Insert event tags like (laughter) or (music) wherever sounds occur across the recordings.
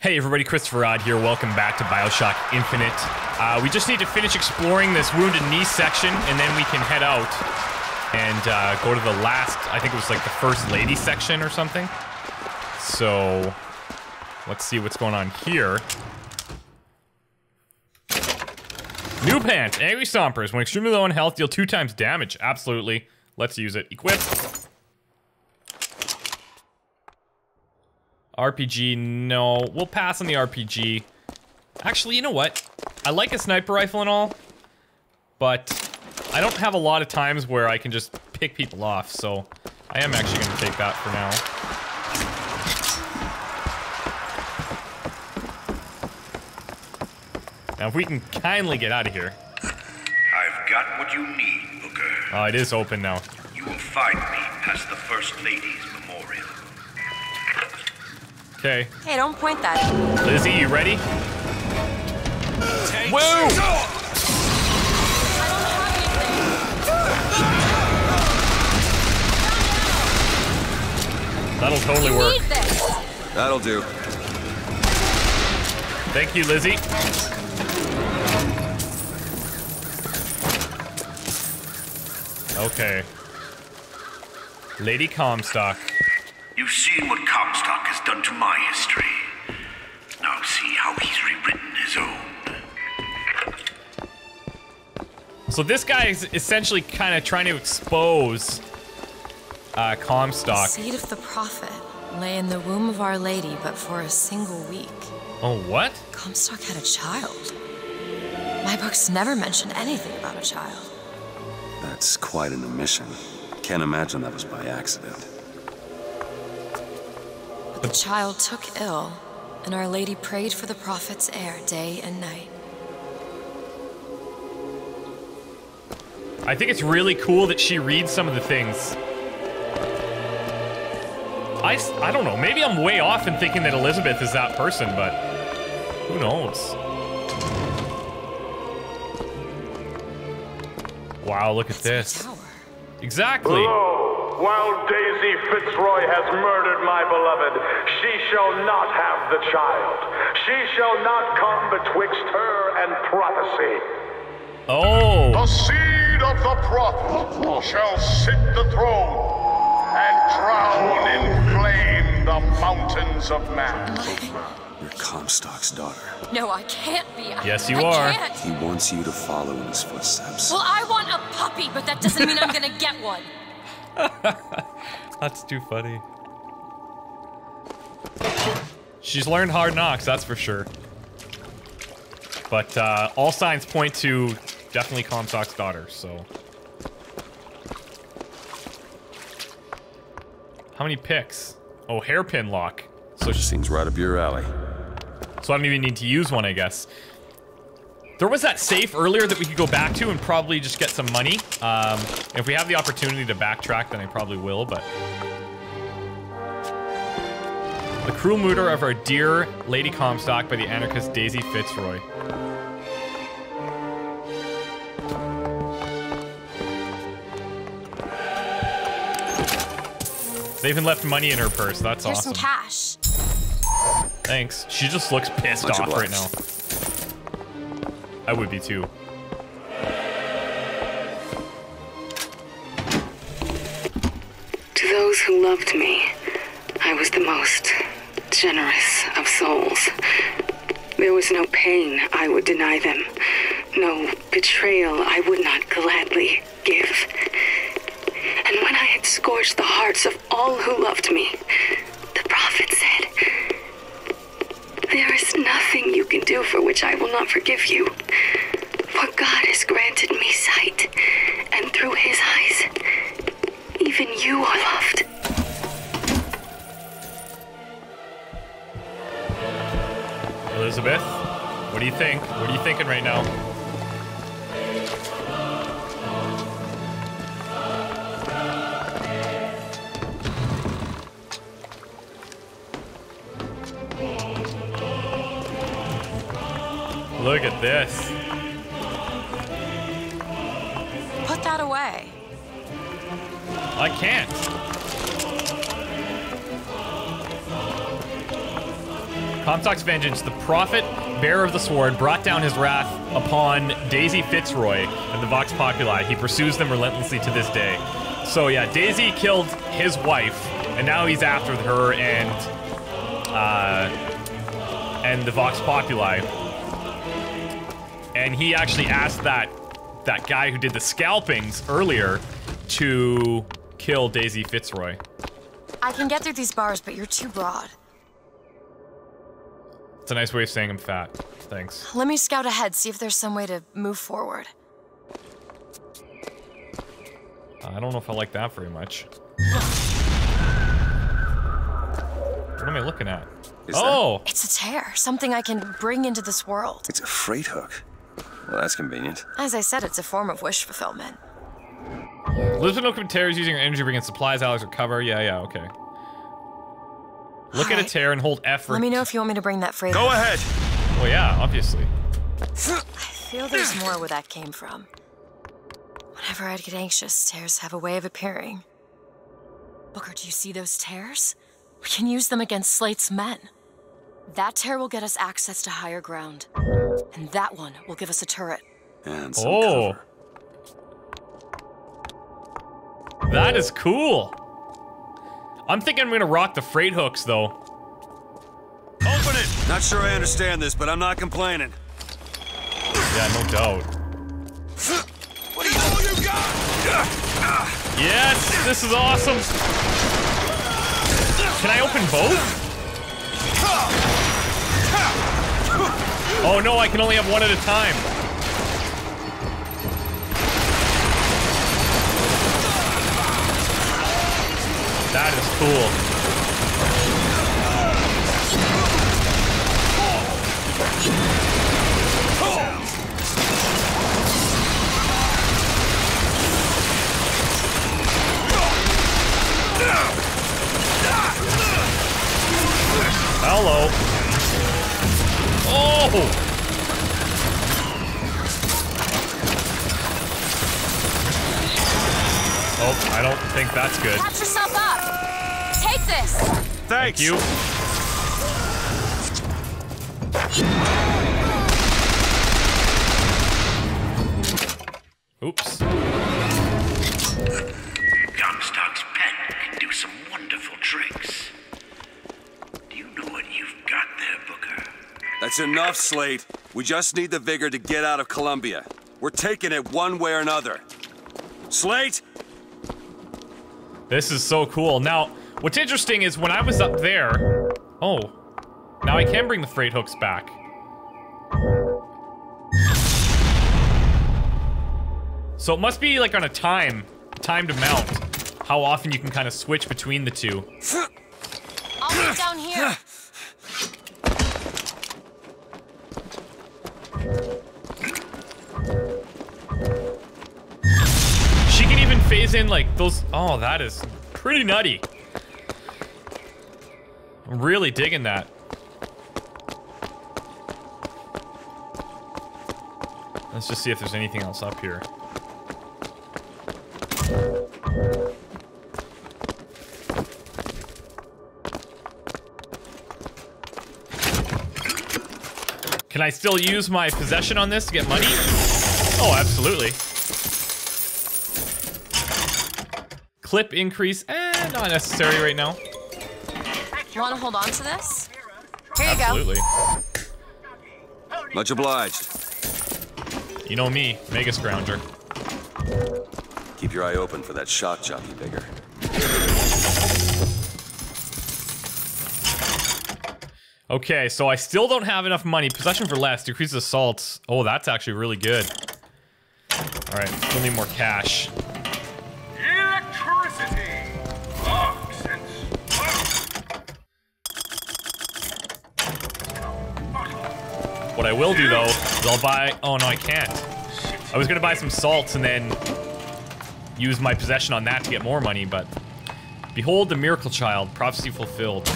Hey everybody, Christopher Odd here. Welcome back to Bioshock Infinite. Uh, we just need to finish exploring this wounded knee section, and then we can head out and uh, go to the last. I think it was like the first lady section or something. So let's see what's going on here. New pants, angry stompers. When extremely low on health, deal two times damage. Absolutely. Let's use it. Equip. RPG, no. We'll pass on the RPG. Actually, you know what? I like a sniper rifle and all, but I don't have a lot of times where I can just pick people off, so I am actually going to take that for now. Now, if we can kindly get out of here. I've got what you need, Booker. Oh, it is open now. You will find me past the First Lady's. Okay. Hey, don't point that. Lizzie, you ready? Whoa! That'll totally work. That'll do. Thank you, Lizzie. Okay. Lady Comstock. You've seen what Comstock has done to my history. Now see how he's rewritten his own. So this guy is essentially kind of trying to expose uh, Comstock. Seed of the prophet lay in the womb of Our Lady, but for a single week. Oh, what? Comstock had a child. My books never mention anything about a child. That's quite an omission. Can't imagine that was by accident. But the child took ill, and Our Lady prayed for the prophet's heir day and night. I think it's really cool that she reads some of the things. I, I don't know. Maybe I'm way off in thinking that Elizabeth is that person, but who knows? Wow, look at That's this. Exactly. Lo, while Daisy Fitzroy has murdered my beloved, she shall not have the child. She shall not come betwixt her and prophecy. Oh, The seed of the prophet shall sit the throne and drown in flame the mountains of man. You're Comstock's daughter. No, I can't be. I- Yes, you I are. Can't. He wants you to follow in his footsteps. Well, I want a puppy, but that doesn't mean I'm gonna get one. (laughs) that's too funny. She's learned hard knocks, that's for sure. But uh, all signs point to definitely Comstock's daughter, so. How many picks? Oh, hairpin lock. So, she, Seems right up your alley. so I don't even need to use one, I guess. There was that safe earlier that we could go back to and probably just get some money. Um, if we have the opportunity to backtrack, then I probably will, but... The cruel murder of our dear Lady Comstock by the anarchist Daisy Fitzroy. They even left money in her purse. That's Here's awesome. some cash. Thanks. She just looks pissed Much off right now. I would be too. To those who loved me, I was the most generous of souls. There was no pain I would deny them, no betrayal I would not gladly give. And when I had scorched the hearts of all who loved me, the prophet said, There is nothing you can do for which I will not forgive you. For God has granted me sight, and through his eyes, even you are loved. Elizabeth, what do you think? What are you thinking right now? Look at this. Put that away. I can't. Comstock's vengeance, the prophet, bearer of the sword, brought down his wrath upon Daisy Fitzroy and the Vox Populi. He pursues them relentlessly to this day. So yeah, Daisy killed his wife, and now he's after her and uh, and the Vox Populi. And he actually asked that that guy who did the scalpings earlier to kill Daisy Fitzroy. I can get through these bars, but you're too broad. It's a nice way of saying I'm fat. Thanks. Let me scout ahead, see if there's some way to move forward. I don't know if I like that very much. What am I looking at? Is that- oh! It's a tear, something I can bring into this world. It's a freight hook. Well, that's convenient. As I said, it's a form of wish fulfillment. Lisbon Oakham tear is using her energy to bring in supplies, Alex, recover. Yeah, yeah, okay. Look at a tear and hold F for. Let me know if you want me to bring that freight. Go ahead. Well, yeah, obviously. I feel there's more where that came from. Whenever I'd get anxious, tears have a way of appearing. Booker, do you see those tears? We can use them against Slate's men. That tear will get us access to higher ground. And that one will give us a turret. And some Oh. cover. That is cool. I'm thinking I'm gonna rock the freight hooks though. Open it. Not sure I understand this, but I'm not complaining. Yeah, no doubt. What do you all you got? Yes, this is awesome. Can I open both? Oh no, I can only have one at a time. That is cool. Hello. Oh! Oh, I don't think that's good. Catch yourself up! Take this! Thanks. Thank you. Oops. That's enough, Slate. We just need the vigor to get out of Columbia. We're taking it one way or another. Slate? This is so cool. Now, what's interesting is when I was up there... Oh. Now I can bring the freight hooks back. So it must be like on a time, time to mount, how often you can kind of switch between the two. I'll wait down here. Can in like those. Oh, that is pretty nutty. I'm really digging that. Let's just see if there's anything else up here. Can I still use my possession on this to get money? Oh, absolutely. Clip increase, eh, not necessary right now. You Want to hold on to this? Here you Absolutely. Much obliged. You know me, Mega Scrounger. Keep your eye open for that shock jockey vigor. Okay, so I still don't have enough money. Possession for less, decreases assaults. Oh, that's actually really good. All right, still need more cash. I will do though is I'll buy. Oh no, I can't. I was gonna buy some salts and then use my possession on that to get more money, but behold the miracle child, prophecy fulfilled.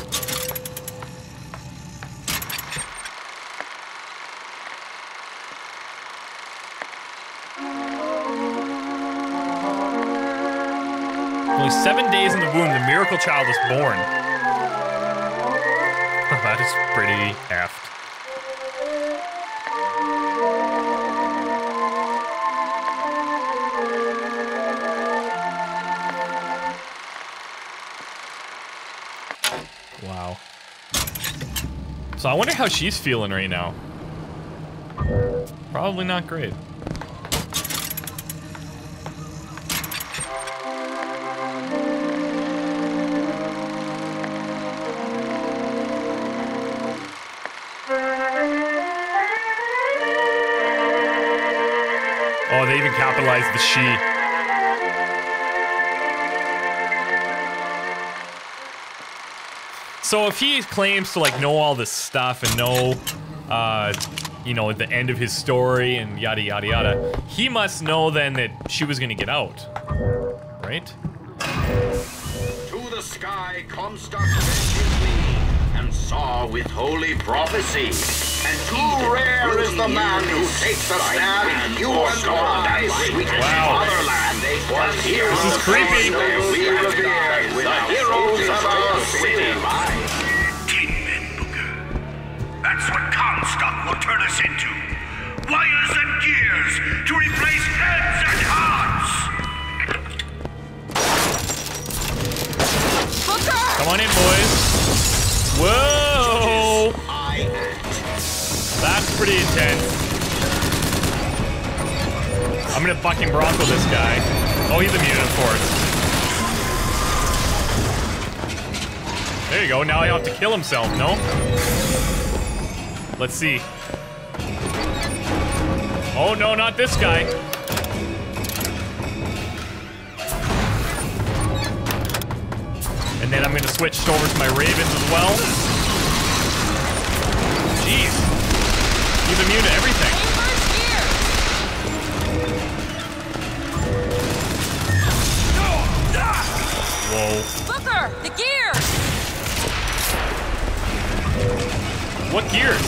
Only seven days in the womb, the miracle child was born. (laughs) that is pretty effed. So I wonder how she's feeling right now. Probably not great. Oh, they even capitalized the she. So if he claims to like know all this stuff and know, uh, you know, the end of his story and yada yada yada, he must know then that she was gonna get out, right? To the sky Comstock bent his knee and saw with holy prophecy. And too rare is the man who takes a stand in you and paradise, sweet Wow. motherland. Was here This is creepy. We revere the heroes of our city. Tin Men, Booker. That's what Comstock will turn us into. Wires and gears to replace heads and hearts. Come on in, boys. Whoa! That's pretty intense. I'm gonna fucking Bronco this guy. Oh, he's immune, of course. There you go. Now I have to kill himself, no? Let's see. Oh, no, not this guy. And then I'm gonna switch over to my Ravens as well. Jeez. He's immune to everything. Whoa. Booker, the gears! What gears?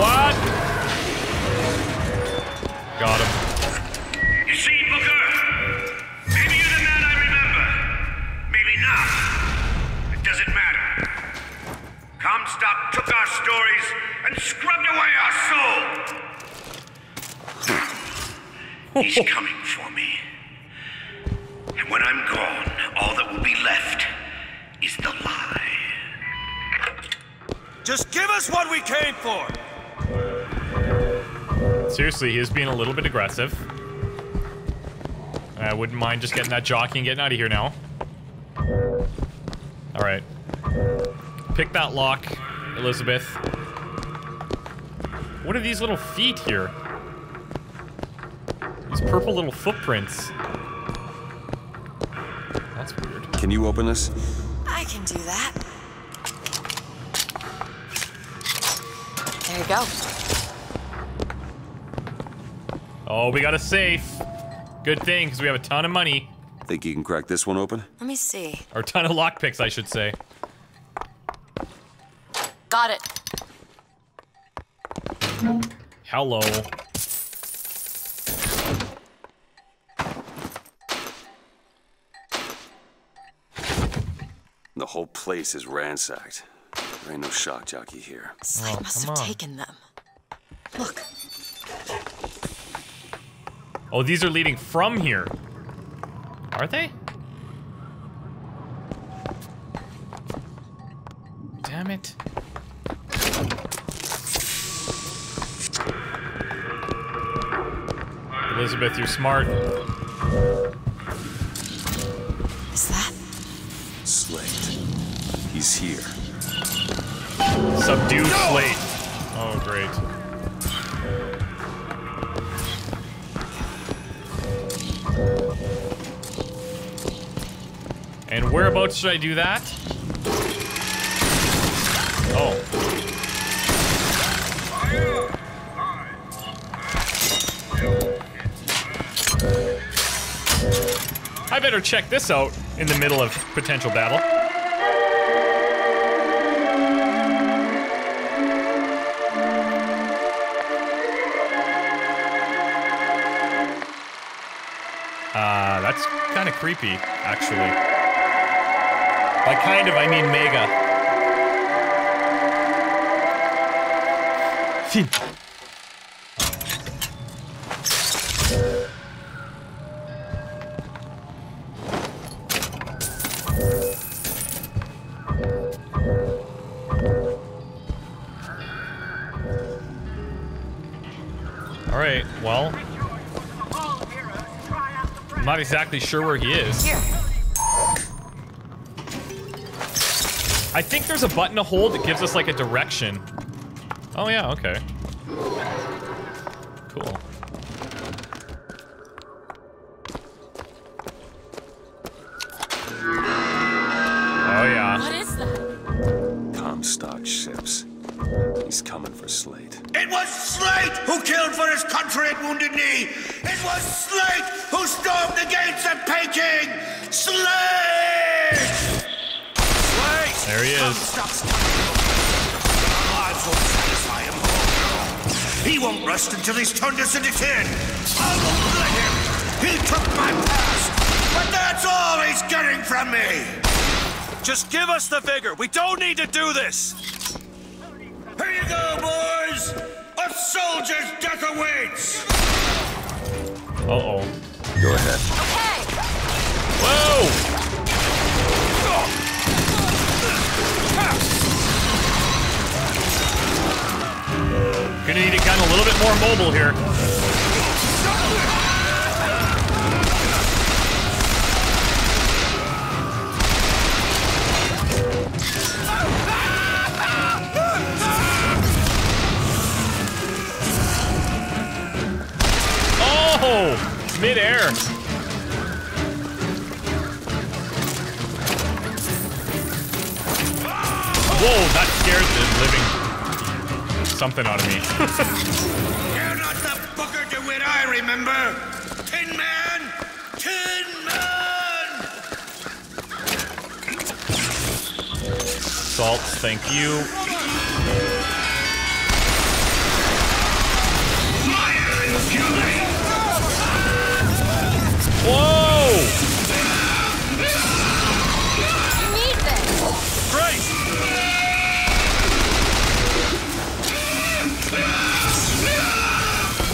What? Got him. You see, Booker? Maybe you're the man I remember. Maybe not. It doesn't matter. Comstock took our stories and scrubbed away our soul. He's coming for when I'm gone, all that will be left is the lie. Just give us what we came for! Seriously, he is being a little bit aggressive. I wouldn't mind just getting that jockey and getting out of here now. Alright. Pick that lock, Elizabeth. What are these little feet here? These purple little footprints. That's weird. Can you open this? I can do that. There you go. Oh, we got a safe. Good thing, because we have a ton of money. Think you can crack this one open? Let me see. Or a ton of lockpicks, I should say. Got it. Hello. Whole place is ransacked. There ain't no shock jockey here. Slate Oh, must have on. taken them. Look, Oh, these are leading from here. Are they? Damn it. Elizabeth, you're smart. He's here. Subdue Slate. Oh, great. And whereabouts should I do that? Oh. I better check this out in the middle of potential battle. Uh, of creepy, actually. By kind of, I mean mega. (laughs) exactly sure where he is. Here. I think there's a button to hold that gives us like a direction. Oh yeah, okay. Cool. For Slate. It was Slate who killed for his country at Wounded Knee! It was Slate who stormed the gates of Peking! Slate! Slate! There he is. Comstock's lives won't satisfy him. He won't rest until he's turned us into tin. I won't let him. He took my past, but that's all he's getting from me. Just give us the vigor. We don't need to do this. Here you go, boys. A soldier's death awaits. Uh oh. Go ahead. Okay. Whoa! Gonna need to get a little bit more mobile here. Oh! Mid-air. Whoa, that scared the living something out of me. You're not the Booker DeWitt I remember. Tin Man! Tin Man! Salts, thank you. Whoa! You need Great!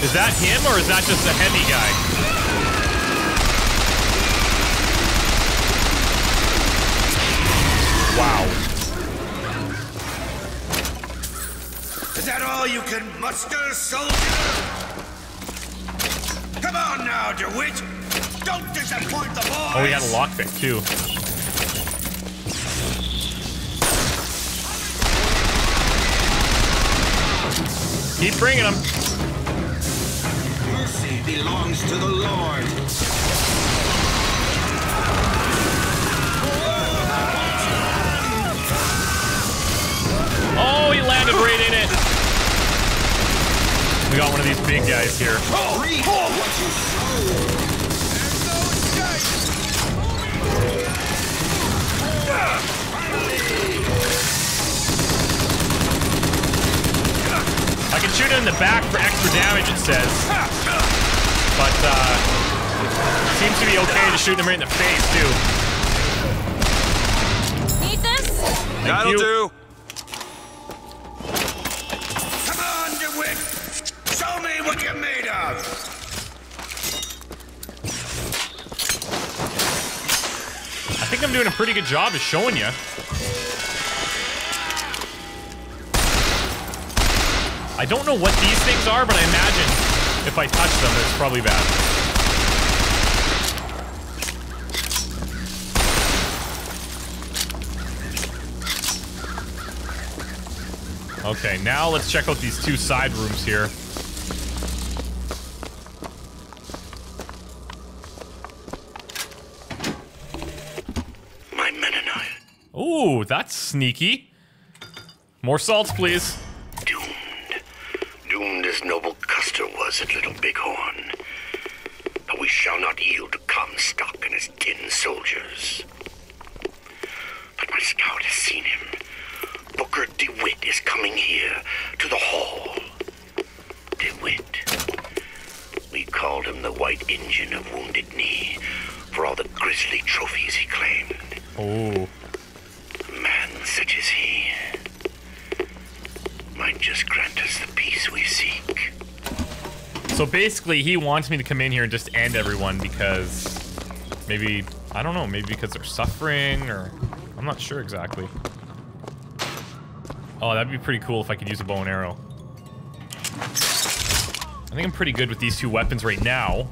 Is that him or is that just a heavy guy? Wow. Is that all you can muster, soldier? Come on now, DeWitt! Don't disappoint the boys! Oh, he had a lockpick too. Keep bringing them. Mercy belongs to the Lord. Oh, he landed right in it. We got one of these big guys here. I can shoot him in the back for extra damage, it says. But, uh, seems to be okay to shoot him right in the face, too. Need this? Thank That'll you. do. Think I'm doing a pretty good job of showing you. I don't know what these things are, but I imagine if I touch them, it's probably bad. Okay, now let's check out these two side rooms here. My men and I, Ooh, that's sneaky. More salts, please. doomed. Doomed as noble Custer was at Little Bighorn. But we shall not yield to Comstock and his tin soldiers. But my scout has seen him. Booker DeWitt is coming here to the hall. DeWitt. We called him the White Injun of Wounded Knee, for all the grisly trophies he claimed. Oh. A man such as he might just grant us the peace we seek. So basically, he wants me to come in here and just end everyone because maybe, I don't know, maybe because they're suffering or I'm not sure exactly. Oh, that'd be pretty cool if I could use a bow and arrow. I think I'm pretty good with these two weapons right now.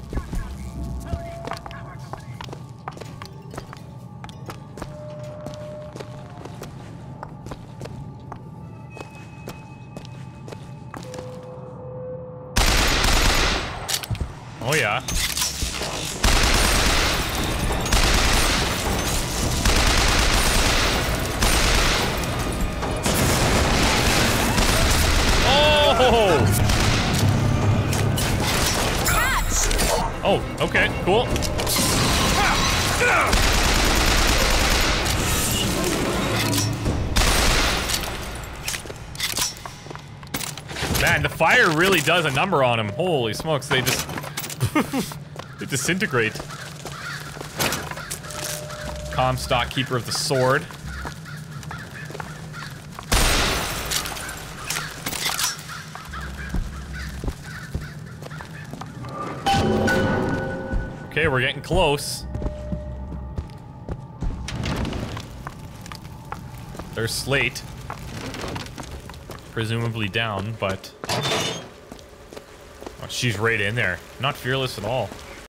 Man, the fire really does a number on him. Holy smokes, they just... (laughs) they disintegrate. Comstock, Keeper of the Sword. Okay, we're getting close. There's Slate. Presumably down, but... She's right in there. Not fearless at all.